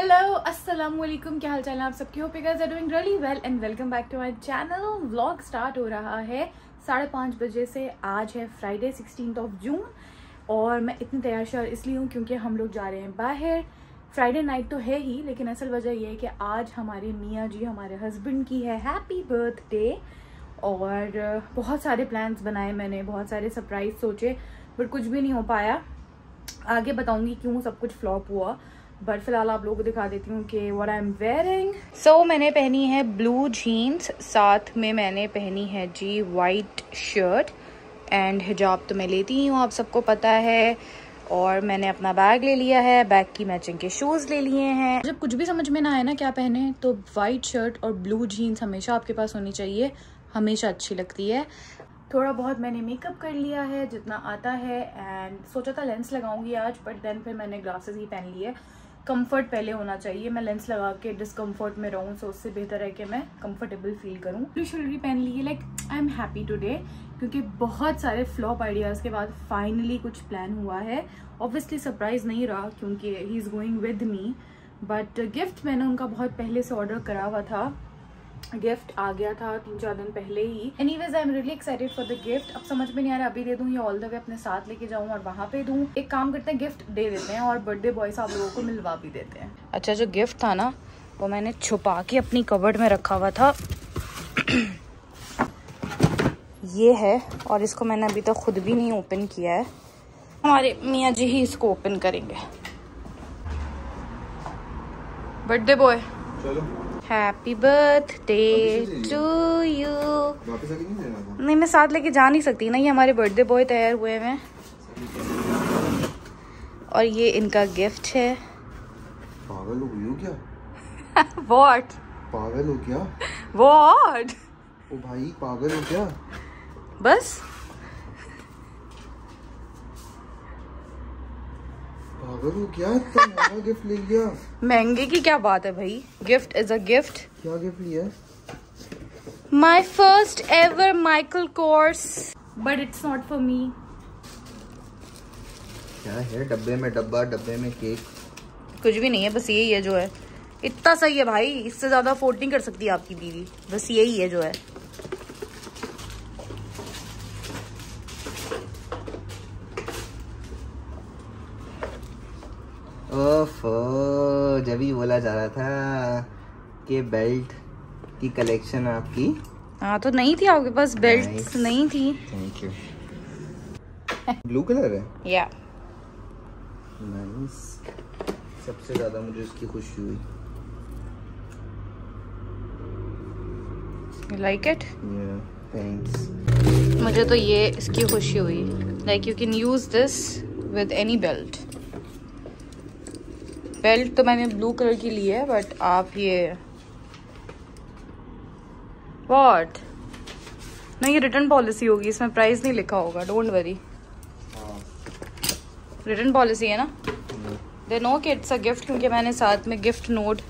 Hello अस्सलाम वालेकुम क्या हाल चाल है आप सबके? Hope guys are doing really well and welcome back to my channel vlog start हो रहा है, साढ़े पाँच बजे से आज है फ्राइडे सिक्सटीन ऑफ़ जून और मैं इतनी तैयार श्यार इसलिए हूँ क्योंकि हम लोग जा रहे हैं बाहर। फ्राइडे नाइट तो है ही, लेकिन असल वजह यह है कि आज हमारे मियाँ जी, हमारे हस्बैंड की है हैप्पी बर्थडे और बहुत सारे प्लान्स बनाए मैंने, बहुत सारे सरप्राइज़ सोचे बट कुछ भी नहीं हो पाया। आगे बताऊँगी क्यों सब कुछ फ्लॉप हुआ। बट फ़िलहाल आप लोगों को दिखा देती हूँ कि what I am wearing so मैंने पहनी है ब्लू जीन्स साथ में मैंने पहनी है जी वाइट शर्ट एंड हिजाब तो मैं लेती ही हूँ आप सबको पता है। और मैंने अपना बैग ले लिया है बैग की मैचिंग के शूज़ ले लिए हैं। जब कुछ भी समझ में ना आए ना क्या पहने तो वाइट शर्ट और ब्लू जीन्स हमेशा आपके पास होनी चाहिए हमेशा अच्छी लगती है। थोड़ा बहुत मैंने मेकअप कर लिया है जितना आता है एंड सोचा था लेंस लगाऊँगी आज बट देन फिर मैंने ग्लासेस ही पहन लिए। कंफर्ट पहले होना चाहिए। मैं लेंस लगा के डिस्कम्फर्ट में रहूँ सो उससे बेहतर है कि मैं कंफर्टेबल फील करूँ। ब्लू ज्वेलरी पहन ली है like I am happy today क्योंकि बहुत सारे फ्लॉप आइडियाज़ के बाद फाइनली कुछ प्लान हुआ है। ऑब्वियसली सरप्राइज़ नहीं रहा, क्योंकि he is going with me but gift मैंने उनका बहुत पहले से ऑर्डर करा हुआ था। गिफ्ट आ गया था तीन चार दिन पहले ही। Anyways I am really excited for the gift अब समझ में नहीं आ रहा अभी दे दूँ या ऑल द वे अपने साथ लेके जाऊँ और वहाँ पे दूँ। एक काम करते हैं गिफ्ट दे देते हैं और बर्थडे बॉय आप लोगों को मिलवा भी देते हैं। अच्छा जो गिफ्ट था ना वो मैंने छुपा के अपनी कवर्ड में रखा हुआ था। ये है और इसको मैंने अभी तक तो खुद भी नहीं ओपन किया है। हमारे मियाँ जी ही इसको ओपन करेंगे। बर्थडे बॉय चलो। हैप्पी बर्थडे टू यू नहीं मैं साथ लेके जा नहीं सकती ना ये हमारे बर्थडे बॉय तैयार हुए हैं। और ये इनका गिफ्ट है। पागल हो गई हो क्या? वॉट पागल हो क्या? वॉट ओ भाई पागल हो क्या? बस। क्या महँगा गिफ्ट ले लिया। महँगे की क्या बात है भाई? गिफ्ट इज़ अ गिफ्ट क्या गिफ्ट लिया? My first ever Michael Kors but it's not for me क्या है? डब्बे में डब्बा डब्बे में केक। कुछ भी नहीं है बस यही है जो है। इतना सही है भाई इससे ज़्यादा अफोर्ड नहीं कर सकती आपकी बीवी। बस यही है जो है। ओफ जब ही बोला जा रहा था कि बेल्ट की कलेक्शन आपकी। हाँ तो नहीं थी आपके पास बेल्ट nice. नहीं थी। थैंक यू ब्लू कलर है? या नाइस सबसे ज़्यादा मुझे इसकी खुशी हुई। लाइक इट थैंक्स मुझे तो ये इसकी खुशी हुई। Like you can use this with any belt belt तो मैंने ब्लू कलर की ली है बट आप ये वॉट नहीं ये रिटर्न पॉलिसी होगी इसमें प्राइस नहीं लिखा होगा डोंट वरी रिटर्न पॉलिसी है ना? दे नो कि इट्स अ गिफ्ट क्योंकि मैंने साथ में गिफ्ट नोट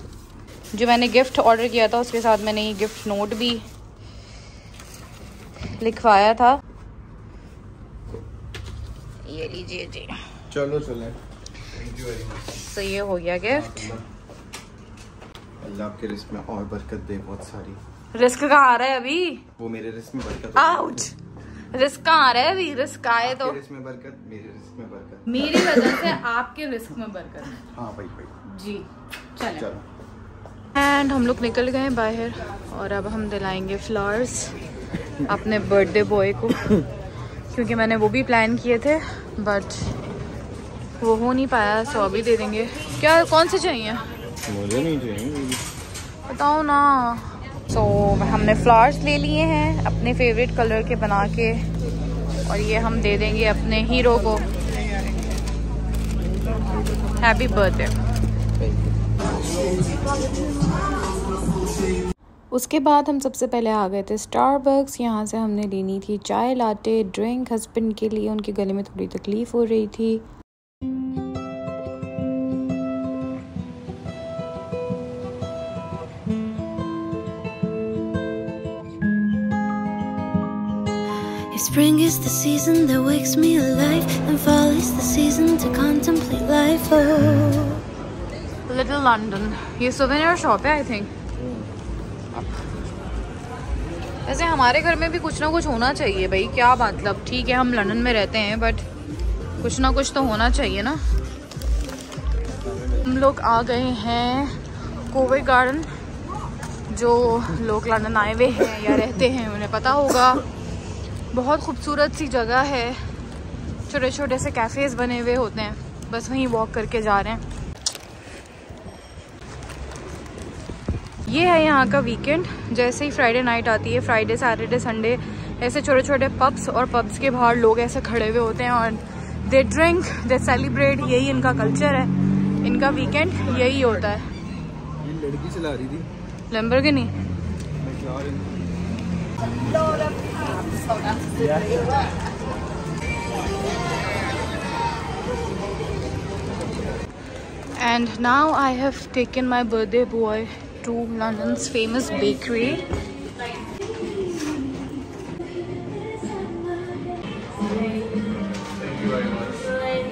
जो मैंने गिफ्ट ऑर्डर किया था उसके साथ मैंने ये गिफ्ट नोट भी लिखवाया था। ये लीजिए जी। चलो चले। तो ये हो गया गिफ्ट। अल्लाह। आपके रिस्क में और बरकत दे बहुत सारी। रिस्क कहाँ आ रहा है अभी? वो मेरे रिस्क में बरकत आउट रिस्क कहाँ आ रहा है अभी? रिस्क आए तो। रिस्क में बरकत मेरे रिस्क में बरकत। मेरी वजह से आपके रिस्क में बरकत। हाँ भाई भाई। जी चले। चलो। एंड हम लोग निकल गए बाहर और अब हम दिलाएँगे फ्लावर्स अपने बर्थडे बॉय को। क्योंकि मैंने वो भी प्लान किए थे बट वो हो नहीं पाया सो अभी दे देंगे। क्या कौन से चाहिए? मुझे नहीं चाहिए बताओ ना। सो so, हमने फ्लावर्स ले लिए हैं अपने फेवरेट कलर के बना के और ये हम दे देंगे अपने हीरो को। हैप्पी बर्थडे उसके बाद हम सबसे पहले आ गए थे स्टारबक्स यहाँ से हमने लेनी थी चाय लाटे ड्रिंक हस्बैंड के लिए। उनके गले में थोड़ी तकलीफ़ हो रही थी। Spring is the season that wakes me alive And fall is the season to contemplate life. Oh, little London ये सुवेनियर शॉप है आई थिंक वैसे हमारे घर में भी कुछ ना कुछ होना चाहिए भाई क्या मतलब? ठीक है हम लंदन में रहते हैं बट कुछ ना कुछ तो होना चाहिए ना। हम लोग आ गए हैं कोविड गार्डन जो लोग लंदन आए हुए हैं या रहते हैं उन्हें पता होगा। बहुत खूबसूरत सी जगह है। छोटे छोटे से कैफ़ेज़ बने हुए होते हैं। बस वहीं वॉक करके जा रहे हैं। ये है यहाँ का वीकेंड जैसे ही फ्राइडे नाइट आती है फ्राइडे सैटरडे संडे ऐसे छोटे छोटे पब्स और पब्स के बाहर लोग ऐसे खड़े हुए होते हैं और दे ड्रिंक दे सेलिब्रेट यही इनका कल्चर है। इनका वीकेंड यही होता है। ये लड़की चला रही थी। Lamborghini And now I have taken my birthday boy to London's famous bakery.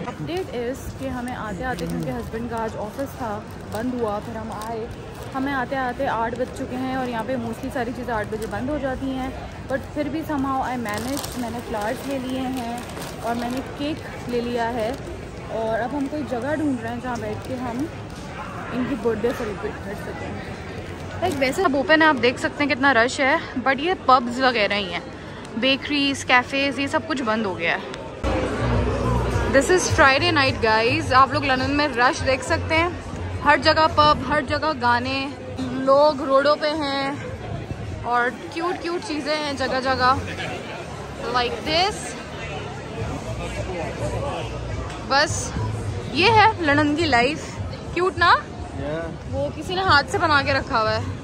Update is कि हमें आते आते क्योंकि हस्बैंड का आज ऑफिस था बंद हुआ फिर हम आए हमें आते आते आठ बज चुके हैं और यहाँ पे मोस्टली सारी चीज़ें आठ बजे बंद हो जाती हैं। बट फिर भी समाओ आई मैनेज मैंने फ्लावर्स ले लिए हैं और मैंने केक ले लिया है। और अब हम कोई जगह ढूंढ रहे हैं जहाँ बैठ के हम इनकी बर्थडे सेलिब्रेट कर सकें। लाइक वैसे अब ओपन है, आप देख सकते हैं कितना रश है बट ये पब्स वगैरह ही हैं। बेकरीज कैफ़ेज़ ये सब कुछ बंद हो गया है। This is Friday night guys आप लोग लंदन में रश देख सकते हैं। हर जगह पब हर जगह गाने लोग रोडों पे हैं और क्यूट क्यूट चीज़ें हैं जगह जगह। लाइक दिस बस ये है लंदन की लाइफ क्यूट ना? Yeah. वो किसी ने हाथ से बना के रखा हुआ है।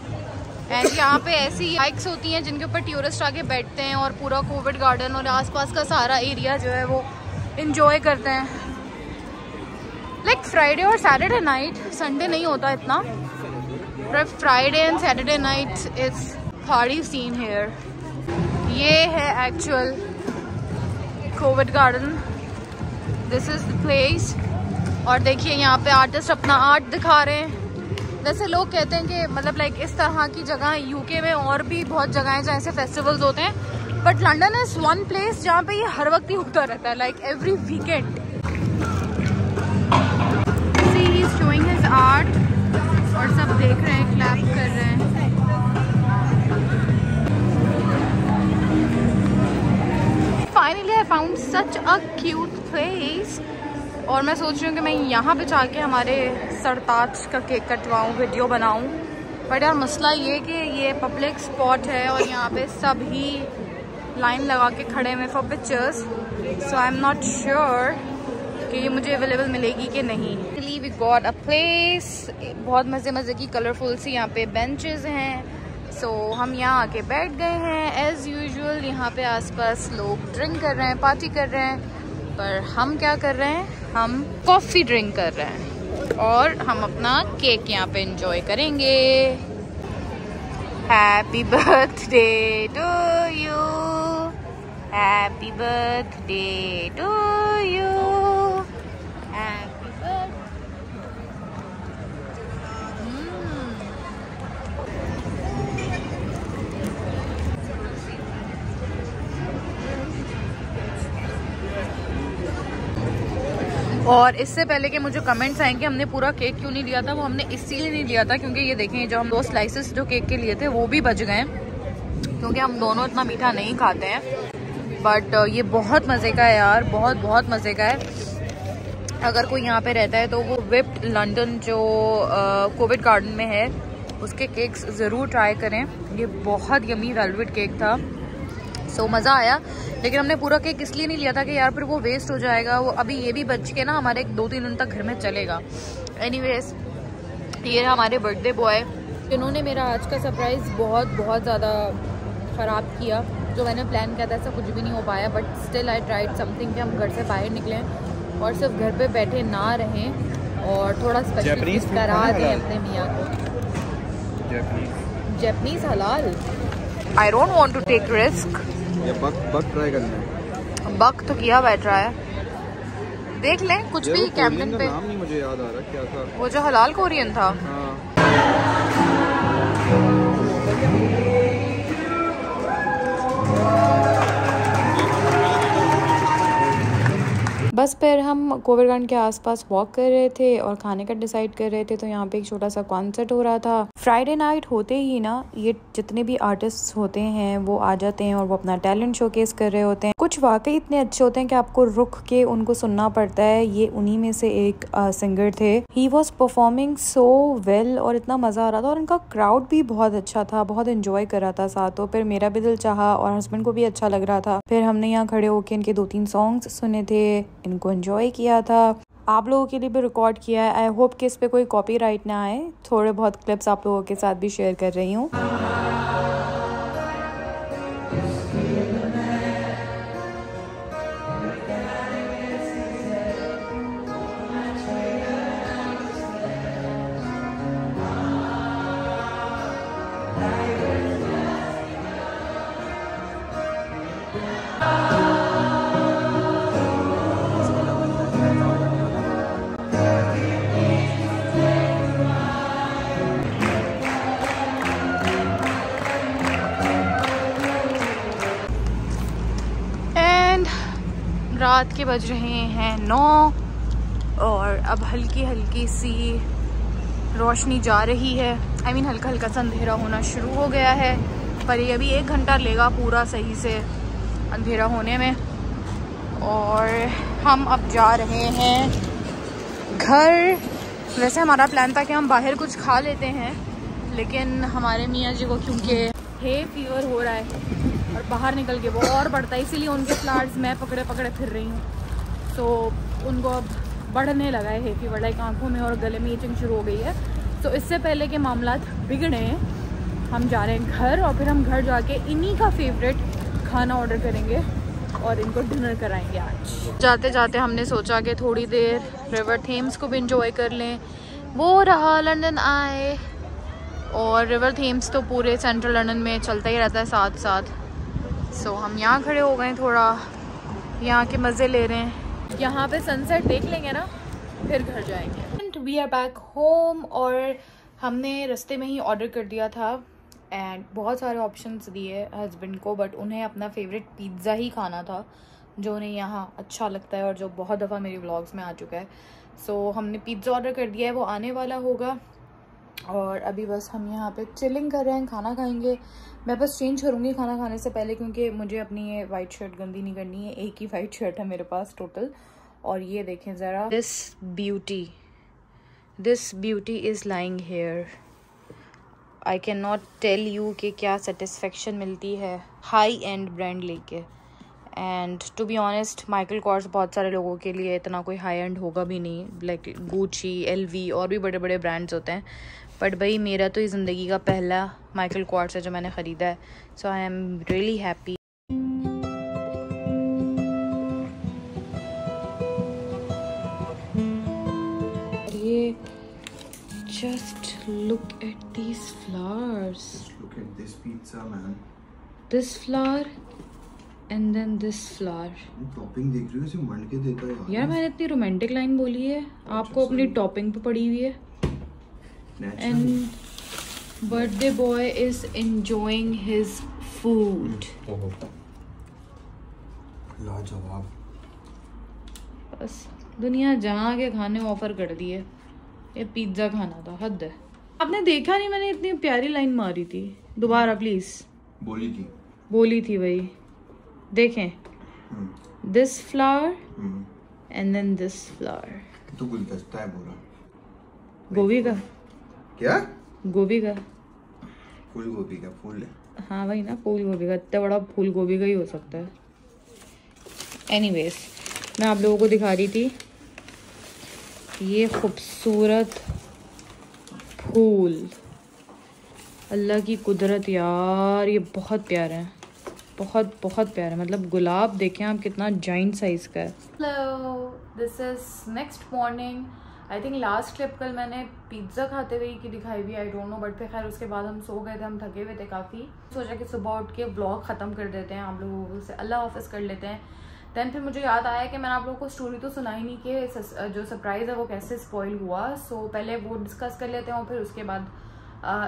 एंड यहाँ पे ऐसी बाइक्स होती हैं जिनके ऊपर टूरिस्ट आके बैठते हैं और पूरा कोविड गार्डन और आसपास का सारा एरिया जो है वो इंजॉय करते हैं। लाइक फ्राइडे और सैटरडे नाइट संडे नहीं होता इतना। Friday and Saturday night is party scene here ये है actual Covent Garden this is the place और देखिए यहाँ पे आर्टिस्ट अपना आर्ट दिखा रहे हैं। वैसे लोग कहते हैं कि मतलब लाइक इस तरह की जगह यूके में और भी बहुत जगह हैं जहाँ ऐसे फेस्टिवल्स होते हैं। But London is one place जहाँ पे ये हर वक्त ही होता रहता है लाइक एवरी वीकेंड आर्ट और सब देख रहे हैं क्लैप कर रहे हैं। Finally I found such a cute place और मैं सोच रही हूँ कि मैं यहाँ पे जाके हमारे सरताज का केक कटवाऊँ वीडियो बनाऊँ। बट यार, मसला ये कि ये पब्लिक स्पॉट है और यहाँ पे सभी लाइन लगा के खड़े हुए for pictures so I am not sure कि ये मुझे अवेलेबल मिलेगी कि नहीं। वी गॉट अ प्लेस बहुत मज़े मज़े की कलरफुल सी यहाँ पे बेंचेस हैं। सो so, हम यहाँ आके बैठ गए हैं। एज़ यूजल यहाँ पे आसपास लोग ड्रिंक कर रहे हैं पार्टी कर रहे हैं। पर हम क्या कर रहे हैं? हम कॉफ़ी ड्रिंक कर रहे हैं। और हम अपना केक यहाँ पे इंजॉय करेंगे। Happy birthday to you happy birthday to और इससे पहले कि मुझे कमेंट्स आएँगे हमने पूरा केक क्यों नहीं लिया था, वो हमने इसीलिए नहीं लिया था क्योंकि ये देखें, जो हम दो स्लाइसेस जो केक के लिए थे, वो भी बच गए क्योंकि हम दोनों इतना मीठा नहीं खाते हैं। बट ये बहुत मज़े का है यार, बहुत बहुत मज़े का है। अगर कोई यहाँ पे रहता है तो वो विप्ड लंदन जो कोविड गार्डन में है, उसके केक्स ज़रूर ट्राई करें। ये बहुत यमी वेलवेट केक था। सो so, मज़ा आया। लेकिन हमने पूरा केक इसलिए नहीं लिया था कि यार फिर वो वेस्ट हो जाएगा। वो अभी ये भी बच के ना हमारे दो तीन दिन तक घर में चलेगा। एनी ये हमारे बर्थडे बॉय जिन्होंने मेरा आज का सरप्राइज़ बहुत बहुत ज़्यादा ख़राब किया। जो मैंने प्लान किया था ऐसा कुछ भी नहीं हो पाया। But still I tried something कि हम घर से बाहर निकलें और सिर्फ़ घर पे बैठे ना रहें और थोड़ा स्पेशल करा दें अपने मियाँ को। जैपनीज हलाल I don't want to take risk ये बक बक ट्राई करना है। बक तो किया बैठ रहा है। देख लें कुछ भी कैंपिंग पे। नाम नहीं मुझे याद आ रहा क्या था? वो जो हलाल कोरियन था। हाँ। बस फिर हम कोविड गार्डन के आसपास वॉक कर रहे थे और खाने का डिसाइड कर रहे थे तो यहाँ पे एक छोटा सा कॉन्सर्ट हो रहा था। फ्राइडे नाइट होते ही ना, ये जितने भी आर्टिस्ट होते हैं, वो आ जाते हैं और वो अपना टैलेंट शोकेस कर रहे होते हैं। कुछ वाकई इतने अच्छे होते हैं कि आपको रुक के उनको सुनना पड़ता है। ये उन्हीं में से एक सिंगर थे। He was performing so well और इतना मज़ा आ रहा था और उनका क्राउड भी बहुत अच्छा था, बहुत इंजॉय कर रहा था साथ। तो फिर मेरा भी दिल चाहा और हस्बैंड को भी अच्छा लग रहा था। फिर हमने यहाँ खड़े होके इनके दो तीन सॉन्ग्स सुने थे, इनको एंजॉय किया था। आप लोगों के लिए भी रिकॉर्ड किया है। आई होप कि इस पर कोई कॉपीराइट ना आए। थोड़े बहुत क्लिप्स आप लोगों के साथ भी शेयर कर रही हूँ। रात के बज रहे हैं नौ और अब हल्की हल्की सी रोशनी जा रही है। आई I मीन mean, हल्का हल्का सा अंधेरा होना शुरू हो गया है पर ये अभी एक घंटा लेगा पूरा सही से अंधेरा होने में। और हम अब जा रहे हैं घर। वैसे हमारा प्लान था कि हम बाहर कुछ खा लेते हैं लेकिन हमारे मियाँ जी को क्योंकि हे फीवर हो रहा है बाहर निकल के वो और बढ़ता है, इसीलिए उनके फ्लावर्स मैं पकड़े पकड़े फिर रही हूँ। तो उनको अब बढ़ने लगा है हे फीवर लाइक आँखों में और गले में ईचिंग शुरू हो गई है। तो इससे पहले के मामला बिगड़े, हम जा रहे हैं घर और फिर हम घर जाके इन्हीं का फेवरेट खाना ऑर्डर करेंगे और इनको डिनर कराएँगे आज। जाते जाते हमने सोचा कि थोड़ी देर रिवर थेम्स को भी इंजॉय कर लें। वो रहा लंदन आए और रिवर थेम्स तो पूरे सेंट्रल लंदन में चलता ही रहता है साथ साथ सो so, हम यहाँ खड़े हो गए थोड़ा। यहाँ के मज़े ले रहे हैं। यहाँ पे सनसेट देख लेंगे ना फिर घर जाएँगे। And we are back home और हमने रस्ते में ही ऑर्डर कर दिया था एंड बहुत सारे ऑप्शंस दिए हस्बैंड को बट उन्हें अपना फेवरेट पिज़्ज़ा ही खाना था जो उन्हें यहाँ अच्छा लगता है और जो बहुत दफ़ा मेरे ब्लॉग्स में आ चुका है। सो so, हमने पिज़्ज़ा ऑर्डर कर दिया है वो आने वाला होगा। और अभी बस हम यहाँ पे चिलिंग कर रहे हैं, खाना खाएँगे। मैं बस चेंज करूँगी खाना खाने से पहले क्योंकि मुझे अपनी ये वाइट शर्ट गंदी नहीं करनी है। एक ही वाइट शर्ट है मेरे पास टोटल और ये देखें ज़रा। This beauty this beauty is lying here I can not tell you कि क्या सेटिस्फेक्शन मिलती है। हाई एंड ब्रांड लेके। And to be honest Michael Kors बहुत सारे लोगों के लिए इतना कोई हाई एंड होगा भी नहीं। लाइक गुची एलवी और भी बड़े बड़े ब्रांड्स होते हैं। बट भाई मेरा तो ये ज़िंदगी का पहला माइकल कॉर्स है जो मैंने ख़रीदा है। So I am really happy ये just look at these flowers Look at this pizza, man. This flower and then this flower topping देख रही हो इसे मंड के देता है यार। यार मैंने इतनी रोमांटिक लाइन बोली है। आपको अपनी टॉपिंग पे पड़ी हुई है। And birthday boy is enjoying his food लाजवाब। बस दुनिया जहाँ के खाने ऑफ़र कर दिए ये पिज़्ज़ा खाना था हद है। आपने देखा नहीं मैंने इतनी प्यारी लाइन मारी थी। दोबारा प्लीज़ बोली थी। बोली थी भाई। देखें। This flower and then this flower तो गुलदस्ता है बोला। गोभी का। क्या? गोभी का। फूल गोभी का फूल है। हाँ भाई ना फूल गोभी का। इतना बड़ा फूल गोभी का ही हो सकता है। एनीवेज मैं आप लोगों को दिखा रही थी ये खूबसूरत फूल। अल्लाह की कुदरत यार ये बहुत प्यारा है। बहुत बहुत प्यारा मतलब गुलाब देखें आप कितना जॉइंट साइज़ का है। Hello this is next morning I think last clip कल मैंने पिज़्ज़ा खाते हुए की दिखाई हुई आई डोंट नो बट फिर खैर उसके बाद हम सो गए थे हम थके हुए थे काफ़ी। सोचा कि सुबह उठ के ब्लॉग ख़त्म कर देते हैं आप लोगों से अल्लाह हाफिज़ कर लेते हैं। देन फिर मुझे याद आया कि मैंने आप लोगों को स्टोरी तो सुनाई नहीं कि जो सरप्राइज़ है वो कैसे स्पॉइल हुआ। सो so, पहले वो डिस्कस कर लेते हैं और फिर उसके बाद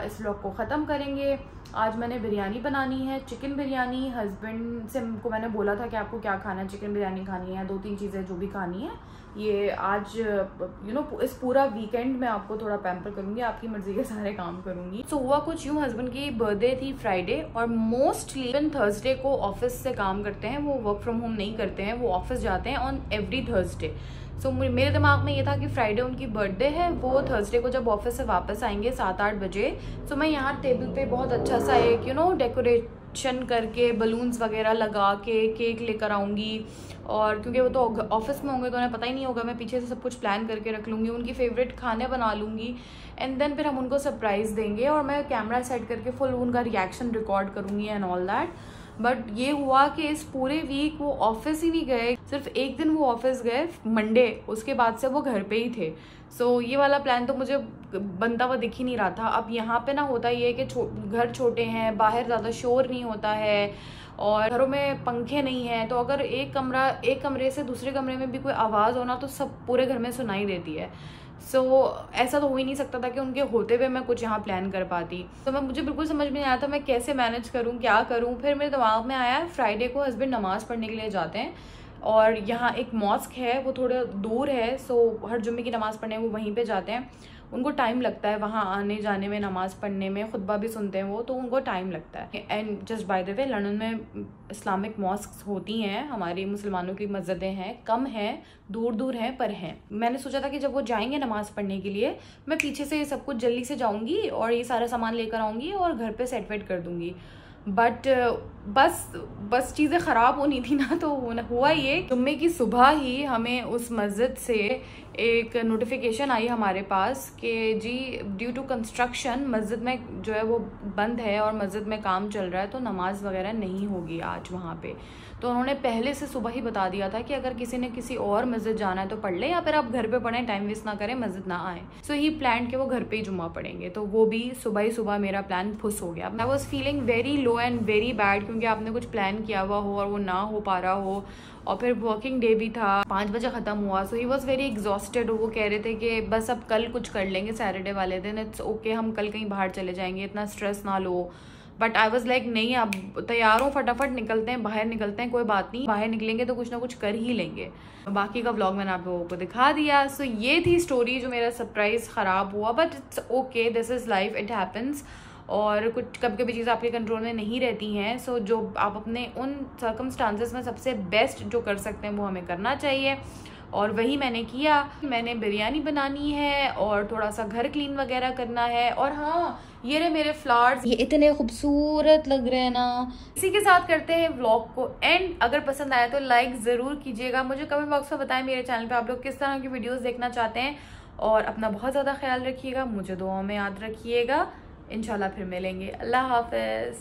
इस ब्लॉग को ख़त्म करेंगे। आज मैंने बिरयानी बनानी है चिकन बिरयानी। हस्बैंड से को मैंने बोला था कि आपको क्या खाना है चिकन बिरयानी खानी है दो तीन चीज़ें जो भी खानी है। ये आज यू नो इस पूरा वीकेंड में आपको थोड़ा पैम्पर करूँगी आपकी मर्ज़ी के सारे काम करूँगी। सो so, हुआ कुछ यूँ हस्बैंड की बर्थडे थी फ्राइडे और मोस्टली इवन थर्सडे को ऑफ़िस से काम करते हैं वो वर्क फ्रॉम होम नहीं करते हैं वो ऑफ़िस जाते हैं on every Thursday so so, मेरे दिमाग में ये था कि फ्राइडे उनकी बर्थडे है वो थर्सडे को जब ऑफ़िस से वापस आएँगे सात आठ बजे सो so, मैं यहाँ टेबल पे बहुत अच्छा सा एक यू नो डेकोरेशन करके बलून्स वगैरह लगा के केक लेकर आऊँगी। और क्योंकि वो तो ऑफ़िस में होंगे तो उन्हें पता ही नहीं होगा मैं पीछे से सब कुछ प्लान करके रख लूँगी उनकी फेवरेट खाने बना लूँगी। एंड देन फिर हम उनको सरप्राइज़ देंगे और मैं कैमरा सेट करके फुल उनका रिएक्शन रिकॉर्ड करूँगी एंड ऑल दैट बट ये हुआ कि इस पूरे वीक वो ऑफ़िस ही नहीं गए। सिर्फ़ एक दिन वो ऑफ़िस गए मंडे उसके बाद से वो घर पे ही थे। सो so, ये वाला प्लान तो मुझे बनता हुआ दिख ही नहीं रहा था। अब यहाँ पे ना होता ये है कि छो, घर छोटे हैं बाहर ज़्यादा शोर नहीं होता है और घरों में पंखे नहीं हैं। तो अगर एक कमरा एक कमरे से दूसरे कमरे में भी कोई आवाज़ होना तो सब पूरे घर में सुनाई देती है। सो so, ऐसा तो हो ही नहीं सकता था कि उनके होते हुए मैं कुछ यहाँ प्लान कर पाती। तो मैं मुझे बिल्कुल समझ में नहीं आया था मैं कैसे मैनेज करूँ क्या करूँ। फिर मेरे दिमाग में आया फ्राइडे को हस्बैंड नमाज़ पढ़ने के लिए जाते हैं और यहाँ एक मॉस्क है वो थोड़ा दूर है सो हर जुम्मे की नमाज़ पढ़ने वो वहीं पर जाते हैं। उनको टाइम लगता है वहाँ आने जाने में, नमाज़ पढ़ने में, खुतबा भी सुनते हैं वो तो उनको टाइम लगता है। And just by the way London में इस्लामिक मॉस्क होती हैं, हमारी मुसलमानों की मस्जिदें हैं, कम हैं दूर दूर हैं, पर हैं। मैंने सोचा था कि जब वो जाएँगे नमाज़ पढ़ने के लिए, मैं पीछे से सब कुछ जल्दी से जाऊँगी और ये सारा सामान लेकर आऊँगी और घर पर सेट वेट कर दूँगी। बट बस बस चीज़ें ख़राब होनी थी ना तो हुआ ये, जुम्मे की सुबह ही हमें उस मस्जिद से एक नोटिफिकेशन आई हमारे पास कि जी ड्यू टू कंस्ट्रक्शन मस्जिद में जो है वो बंद है और मस्जिद में काम चल रहा है तो नमाज़ वगैरह नहीं होगी आज वहाँ पे। तो उन्होंने पहले से सुबह ही बता दिया था कि अगर किसी ने किसी और मस्जिद जाना है तो पढ़ ले, या फिर आप घर पे पढ़ें टाइम वेस्ट ना करें, मस्जिद ना आए। सो ही प्लान के वो घर पे ही जुमा पढ़ेंगे। तो वो भी सुबह ही सुबह मेरा प्लान फुस हो गया। I was feeling very low and very bad क्योंकि आपने कुछ प्लान किया हुआ हो और वो ना हो पा रहा हो। और फिर वर्किंग डे भी था। पाँच बजे ख़त्म हुआ। So he was very exhausted वो कह रहे थे कि बस अब कल कुछ कर लेंगे सैटरडे वाले दिन। इट्स ओके हम कल कहीं बाहर चले जाएँगे। इतना स्ट्रेस ना लो। बट आई वॉज़ लाइक नहीं अब तैयार हो फटाफट निकलते हैं बाहर निकलते हैं कोई बात नहीं बाहर निकलेंगे तो कुछ ना कुछ कर ही लेंगे। बाकी का व्लॉग मैंने आप लोगों को दिखा दिया। सो so, ये थी स्टोरी जो मेरा सरप्राइज़ ख़राब हुआ but it's okay this is life it happens और कुछ कभी कभी चीज़ें आपके कंट्रोल में नहीं रहती हैं सो so, जो आप अपने उन सर्कमस्टांसेस में सबसे बेस्ट जो कर सकते हैं वो हमें करना चाहिए। और वही मैंने किया। मैंने बिरयानी बनानी है और थोड़ा सा घर क्लीन वगैरह करना है। और हाँ ये रहे मेरे फ्लावर्स ये इतने खूबसूरत लग रहे हैं ना। इसी के साथ करते हैं व्लॉग को एंड अगर पसंद आया तो लाइक ज़रूर कीजिएगा। मुझे कमेंट बॉक्स में बताएँ मेरे चैनल पे आप लोग किस तरह की वीडियोस देखना चाहते हैं। और अपना बहुत ज़्यादा ख्याल रखिएगा। मुझे दुआओं में याद रखिएगा। इनशाला फिर मिलेंगे। अल्लाह हाफिज़।